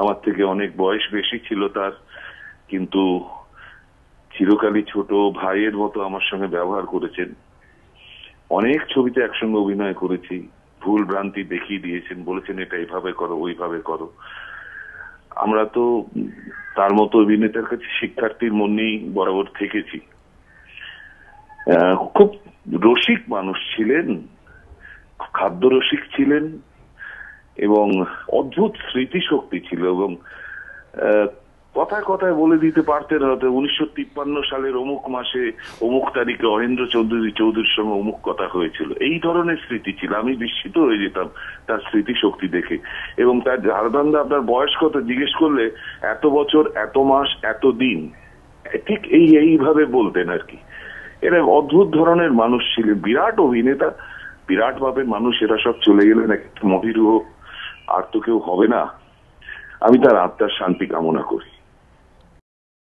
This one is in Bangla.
আমার থেকে অনেক বয়স বেশি ছিল তার, কিন্তু চিরকালই ছোট ভাইয়ের মতো আমার সঙ্গে ব্যবহার করেছেন। অনেক ছবিতে একসঙ্গে অভিনয় করেছি, ভুল ভ্রান্তি দেখিয়ে দিয়েছেন, বলেছেন এটা এইভাবে করো, ওইভাবে করো। আমরা তো তার মতো অভিনেতার কাছে শিক্ষার্থীর মন নিয়েই বরাবর থেকেছি। খুব রসিক মানুষ ছিলেন খাদ্য রসিক ছিলেন এবং অদ্ভুত স্মৃতিশক্তি ছিল এবং কথায় কথায় বলে দিতে পারতেন হয়তো উনিশশো তিপ্পান্ন সালের অমুক মাসে অমুক তারিখে অহেন্দ্র চৌধুরী চৌধুরীর সঙ্গে অমুক কথা হয়েছিল। এই ধরনের স্মৃতি ছিল। আমি বিস্মিত হয়ে যেতাম তার স্মৃতিশক্তি দেখে। এবং তার ঝাড়বান্ধা আপনার বয়স কত জিজ্ঞেস করলে, এত বছর, এত মাস, এত দিন। ঠিক এই, এইভাবে বলতেন আর কি। এরা অদ্ভুত ধরনের মানুষ ছিলেন। বিরাট অভিনেতা, বিরাট ভাবে মানুষ, এরা সব চলে গেলেন। একটা মহিরুহ আর তো কেউ হবে না। আমি তার আত্মার শান্তি কামনা করি।